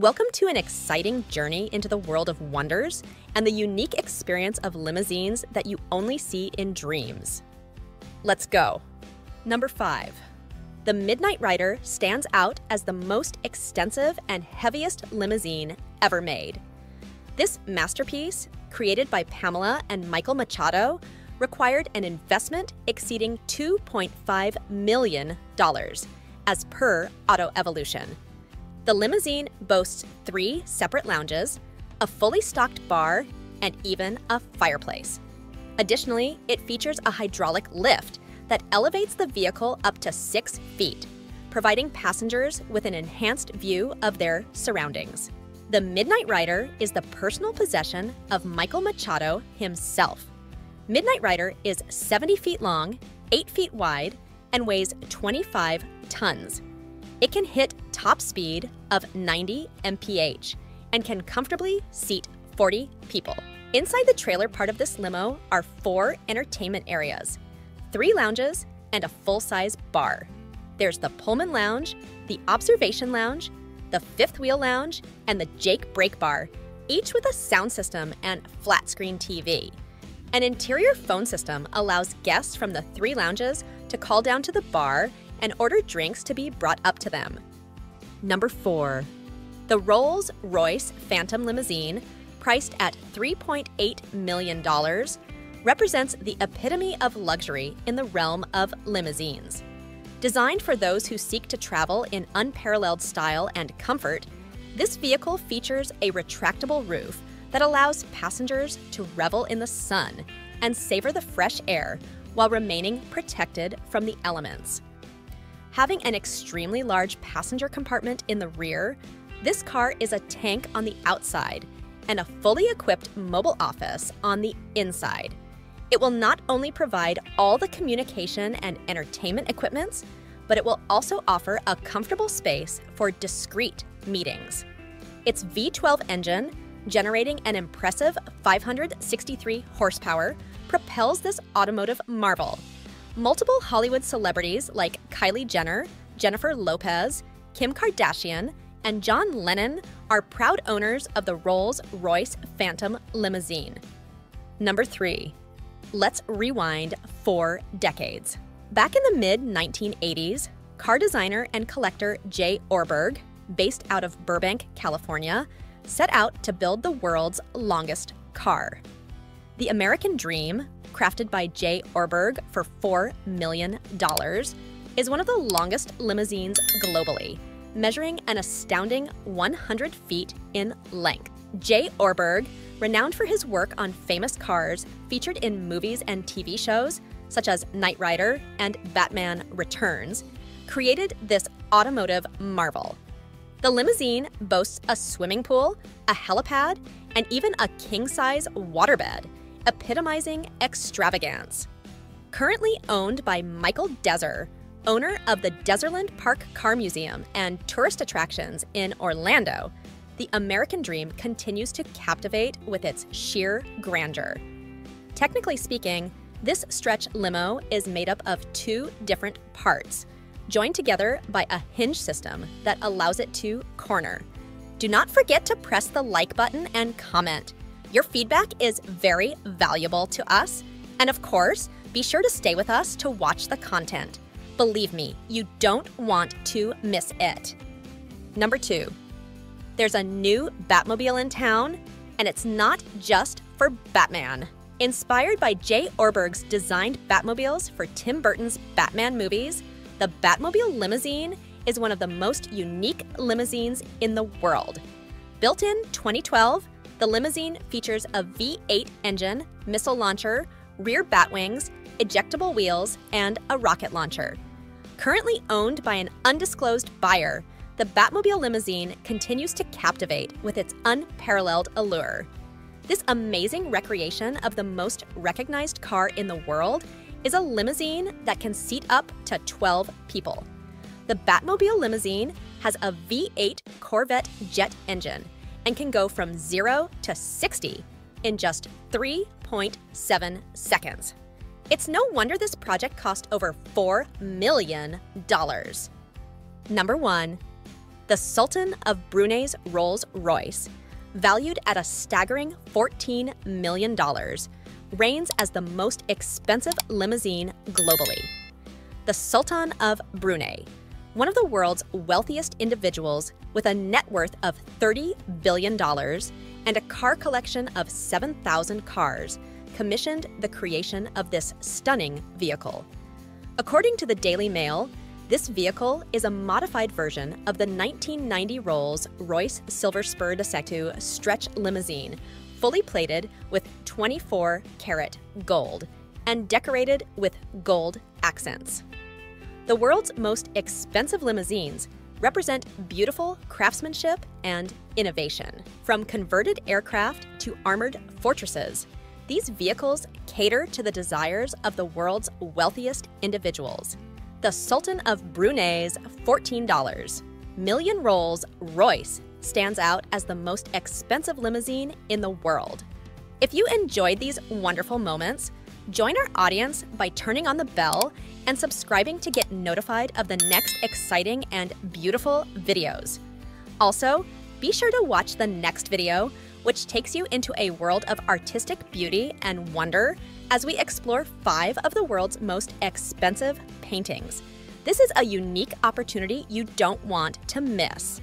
Welcome to an exciting journey into the world of wonders and the unique experience of limousines that you only see in dreams. Let's go. Number 5. The Midnight Rider stands out as the most extensive and heaviest limousine ever made. This masterpiece, created by Pamela and Michael Machado, required an investment exceeding $2.5 million, as per Auto Evolution. The limousine boasts three separate lounges, a fully stocked bar, and even a fireplace. Additionally, it features a hydraulic lift that elevates the vehicle up to six feet, providing passengers with an enhanced view of their surroundings. The Midnight Rider is the personal possession of Michael Machado himself. Midnight Rider is 70 feet long, 8 feet wide, and weighs 25 tons. It can hit top speed of 90 mph and can comfortably seat 40 people. Inside the trailer part of this limo are four entertainment areas, three lounges, and a full-size bar. There's the Pullman Lounge, the Observation Lounge, the Fifth Wheel Lounge, and the Jake Brake Bar, each with a sound system and flat screen TV. An interior phone system allows guests from the three lounges to call down to the bar and order drinks to be brought up to them. Number 4. The Rolls Royce Phantom Limousine, priced at $3.8 million, represents the epitome of luxury in the realm of limousines. Designed for those who seek to travel in unparalleled style and comfort, this vehicle features a retractable roof that allows passengers to revel in the sun and savor the fresh air while remaining protected from the elements. Having an extremely large passenger compartment in the rear, this car is a tank on the outside and a fully equipped mobile office on the inside. It will not only provide all the communication and entertainment equipments, but it will also offer a comfortable space for discreet meetings. Its V12 engine generating an impressive 563 horsepower, propels this automotive marvel. Multiple Hollywood celebrities like Kylie Jenner, Jennifer Lopez, Kim Kardashian, and John Lennon are proud owners of the Rolls Royce Phantom limousine. Number 3. Let's rewind four decades. Back in the mid 1980s, car designer and collector Jay Ohrberg, based out of Burbank, California, set out to build the world's longest car. The American Dream, crafted by Jay Ohrberg for $4 million, is one of the longest limousines globally, measuring an astounding 100 feet in length. Jay Ohrberg, renowned for his work on famous cars featured in movies and TV shows such as Knight Rider and Batman Returns, created this automotive marvel. The limousine boasts a swimming pool, a helipad, and even a king size waterbed, epitomizing extravagance. Currently owned by Michael Dezer, owner of the Dezerland Park Car Museum and tourist attractions in Orlando, the American Dream continues to captivate with its sheer grandeur. Technically speaking, this stretch limo is made up of two different parts joined together by a hinge system that allows it to corner. Do not forget to press the like button and comment. Your feedback is very valuable to us. And of course, be sure to stay with us to watch the content. Believe me, you don't want to miss it. Number two, there's a new Batmobile in town, and it's not just for Batman. Inspired by Jay Ohrberg's designed Batmobiles for Tim Burton's Batman movies, the Batmobile limousine is one of the most unique limousines in the world. Built in 2012, the limousine features a V8 engine, missile launcher, rear batwings, ejectable wheels, and a rocket launcher. Currently owned by an undisclosed buyer, the Batmobile limousine continues to captivate with its unparalleled allure. This amazing recreation of the most recognized car in the world is a limousine that can seat up to 12 people. The Batmobile limousine has a V8 Corvette jet engine and can go from 0 to 60 in just 3.7 seconds. It's no wonder this project cost over $4 million. Number 1. The Sultan of Brunei's Rolls Royce, valued at a staggering $14 million, reigns as the most expensive limousine globally. The Sultan of Brunei, one of the world's wealthiest individuals with a net worth of $30 billion and a car collection of 7,000 cars, commissioned the creation of this stunning vehicle. According to the Daily Mail, this vehicle is a modified version of the 1990 Rolls Royce Silver Spur de Setu stretch limousine, fully plated with 24 karat gold and decorated with gold accents. The world's most expensive limousines represent beautiful craftsmanship and innovation. From converted aircraft to armored fortresses, these vehicles cater to the desires of the world's wealthiest individuals. The Sultan of Brunei's $14 million Rolls Royce stands out as the most expensive limousine in the world. If you enjoyed these wonderful moments, join our audience by turning on the bell and subscribing to get notified of the next exciting and beautiful videos. Also, be sure to watch the next video which takes you into a world of artistic beauty and wonder as we explore five of the world's most expensive paintings. This is a unique opportunity you don't want to miss.